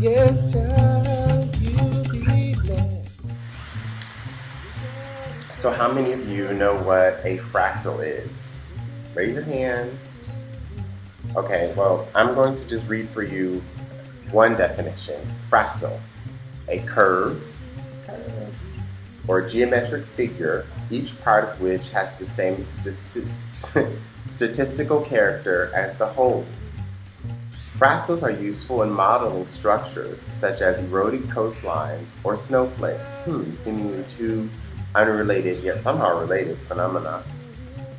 Yes, child, you be blessed. So, how many of you know what a fractal is? Raise your hand. Okay, well, I'm going to just read for you one definition fractal, a curve or geometric figure, each part of which has the same st- statistical character as the whole. Fractals are useful in modeling structures such as eroded coastlines or snowflakes, hmm, seemingly two unrelated yet somehow related phenomena,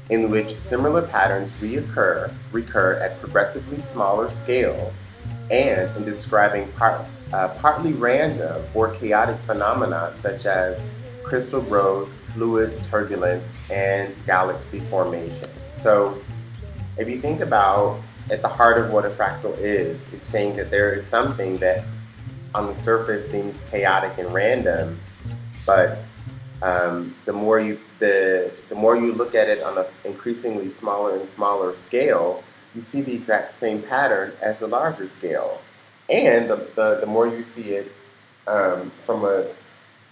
in which similar patterns reoccur, recur at progressively smaller scales, and in describing part, uh, partly random or chaotic phenomena such as crystal growth, fluid turbulence, and galaxy formation. So, if you think about at the heart of what a fractal is, it's saying that there is something that on the surface seems chaotic and random, but um, the more you the the more you look at it on an increasingly smaller and smaller scale, you see the exact same pattern as the larger scale, and the the, the more you see it um, from a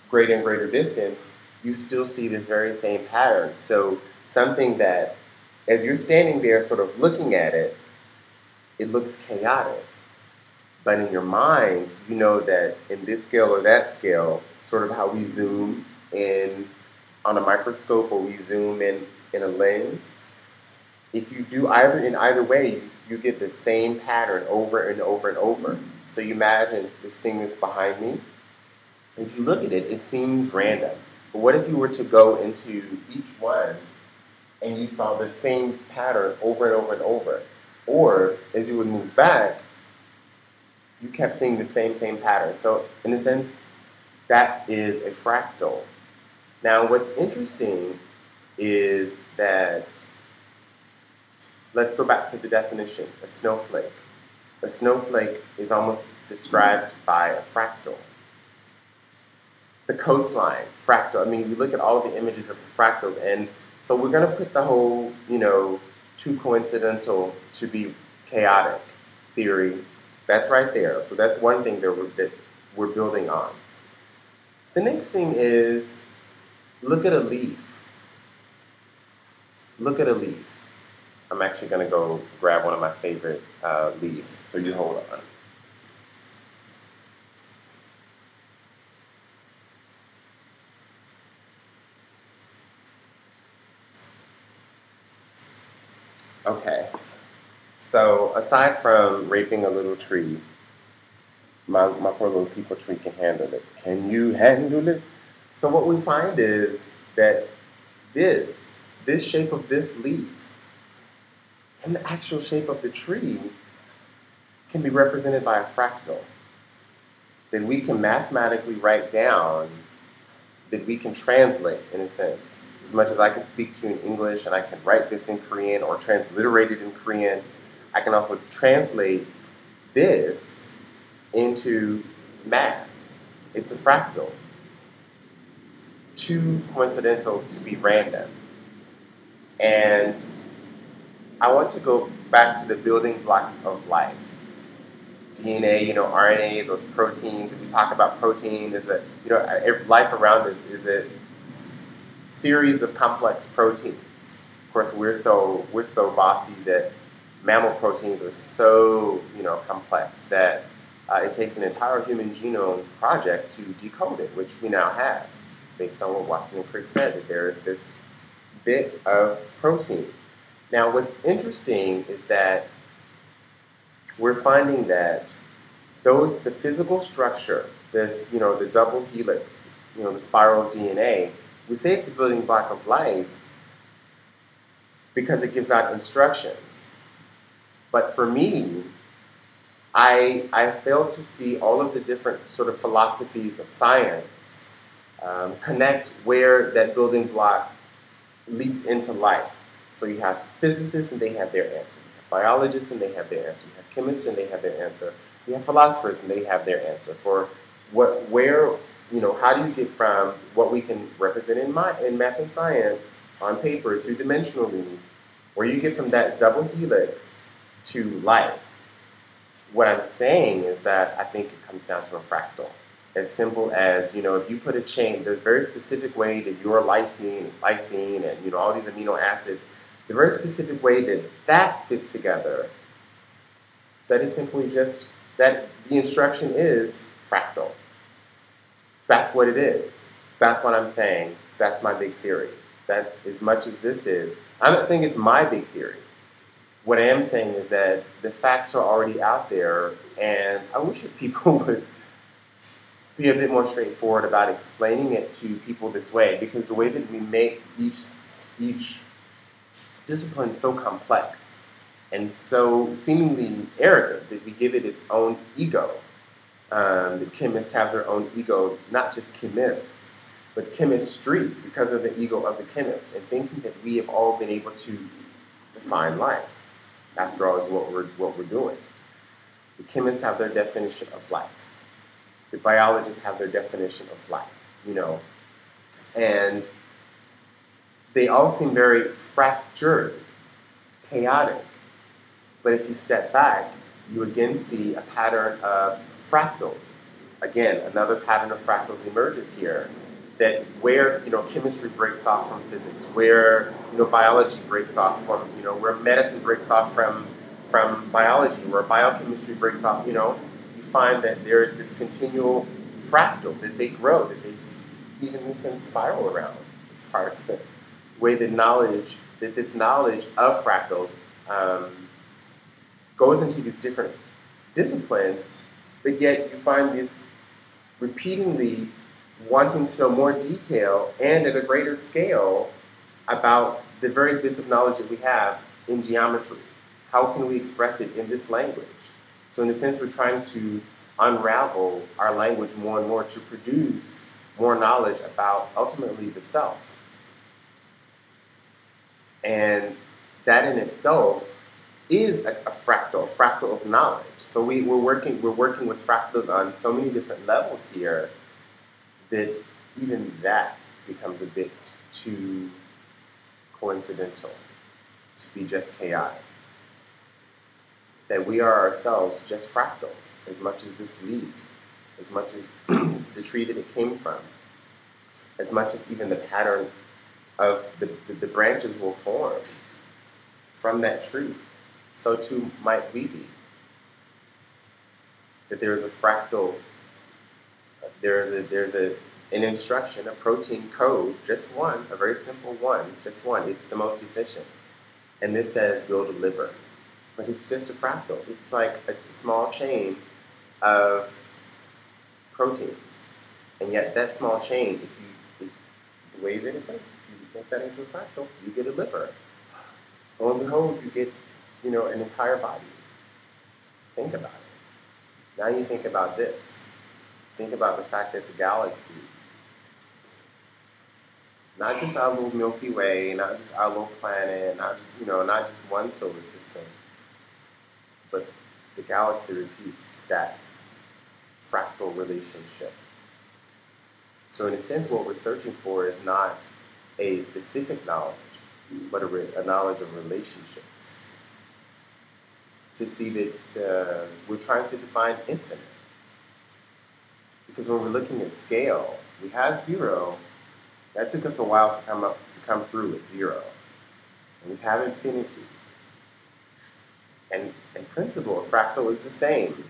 greater and greater distance, you still see this very same pattern. So something that, as you're standing there, sort of looking at it, it looks chaotic. But in your mind, you know that in this scale or that scale, sort of how we zoom in on a microscope or we zoom in in a lens, if you do either in either way, you, get the same pattern over and over and over. So you imagine this thing that's behind me. If you look at it, it seems random. But what if you were to go into each one and you saw the same pattern over and over and over? Or as you would move back, you kept seeing the same, same pattern. So, in a sense, that is a fractal. Now, what's interesting is that, let's go back to the definition a snowflake. A snowflake is almost described by a fractal. The coastline, fractal. I mean, you look at all the images of the fractal, and so we're going to put the whole, you know, too coincidental to be chaotic theory. That's right there. So that's one thing that we're, that we're building on. The next thing is look at a leaf. Look at a leaf. I'm actually going to go grab one of my favorite uh, leaves. So you hold on. Okay. So aside from raping a little tree, my, my poor little people tree can handle it. Can you handle it? So what we find is that this, this shape of this leaf, and the actual shape of the tree can be represented by a fractal. That we can mathematically write down, that we can translate in a sense as much as I can speak to in English and I can write this in Korean or transliterate it in Korean, I can also translate this into math. It's a fractal. Too coincidental to be random. And I want to go back to the building blocks of life. DNA, you know, RNA, those proteins. If we talk about protein, is it, you know, life around us is a series of complex proteins. Of course, we're so we're so bossy that mammal proteins are so you know complex that uh, it takes an entire human genome project to decode it, which we now have, based on what Watson and Crick said that there is this bit of protein. Now, what's interesting is that we're finding that those the physical structure, this you know the double helix, you know the spiral DNA we say it's a building block of life because it gives out instructions. But for me, I, I fail to see all of the different sort of philosophies of science um, connect where that building block leaps into life. So you have physicists and they have their answer. You have biologists and they have their answer. You have chemists and they have their answer. You have philosophers and they have their answer for what where you know, how do you get from what we can represent in, my, in math and science on paper two dimensionally, where you get from that double helix to life? what I'm saying is that I think it comes down to a fractal. As simple as, you know, if you put a chain, the very specific way that your lysine, lysine, and, you know, all these amino acids, the very specific way that that fits together, that is simply just, that the instruction is fractal. That's what it is. That's what I'm saying. That's my big theory. That as much as this is, I'm not saying it's my big theory. What I am saying is that the facts are already out there, and I wish that people would be a bit more straightforward about explaining it to people this way, because the way that we make each each discipline so complex and so seemingly arrogant that we give it its own ego. Um, the chemists have their own ego, not just chemists, but chemistry, because of the ego of the chemist, and thinking that we have all been able to define life. After all, is what we're what we're doing. The chemists have their definition of life. The biologists have their definition of life. You know, and they all seem very fractured, chaotic. But if you step back, you again see a pattern of fractals. Again, another pattern of fractals emerges here. That where you know chemistry breaks off from physics, where you know biology breaks off from you know where medicine breaks off from from biology, where biochemistry breaks off, you know, you find that there is this continual fractal that they grow, that they even sense spiral around as part of the way that knowledge, that this knowledge of fractals um, goes into these different disciplines, but yet you find these repeatedly wanting to know more detail and at a greater scale about the very bits of knowledge that we have in geometry. How can we express it in this language? So, in a sense, we're trying to unravel our language more and more to produce more knowledge about ultimately the self. And that in itself is a, a fractal, a fractal of knowledge. So we, we're working we're working with fractals on so many different levels here that even that becomes a bit too coincidental to be just chaotic. That we are ourselves just fractals, as much as this leaf, as much as the tree that it came from, as much as even the pattern of the, the, the branches will form from that tree, so too might we be. That there is a fractal, uh, there is a there's a an instruction, a protein code, just one, a very simple one, just one. It's the most efficient. And this says build a liver. But it's just a fractal. It's like a small chain of proteins. And yet that small chain, if you way that it's like, you make that into a fractal, you get a liver. Lo and behold, you get, you know, an entire body. Think about it. Now you think about this. Think about the fact that the galaxy, not just our little Milky Way, not just our little planet, not just, you know, not just one solar system, but the galaxy repeats that fractal relationship. So in a sense, what we're searching for is not a specific knowledge, but a, a knowledge of relationships. To see that uh, we're trying to define infinite. Because when we're looking at scale, we have zero. That took us a while to come up to come through at zero. And we have infinity. And in principle, a fractal is the same.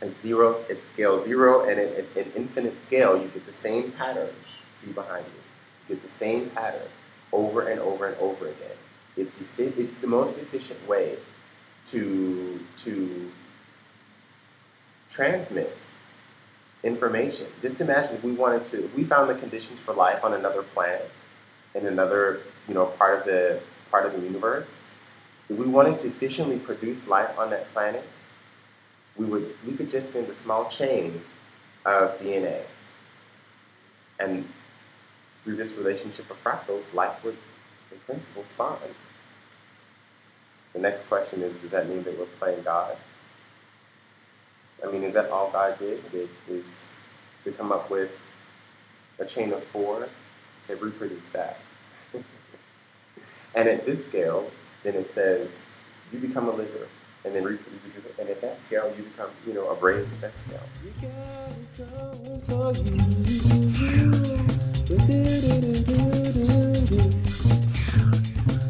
At zero, at scale zero, and at, at, at infinite scale, you get the same pattern. See behind you get the same pattern over and over and over again. It's, it's the most efficient way to, to transmit information. Just imagine if we wanted to, if we found the conditions for life on another planet, in another, you know, part of the part of the universe, if we wanted to efficiently produce life on that planet, we would we could just send a small chain of DNA. And through this relationship of fractals, life would, in principle, spawn. The next question is, does that mean that we're playing God? I mean, is that all God did? Is to come up with a chain of four, to reproduce that. and at this scale, then it says, you become a liver. and then re- and at that scale, you become, you know, a brain at that scale.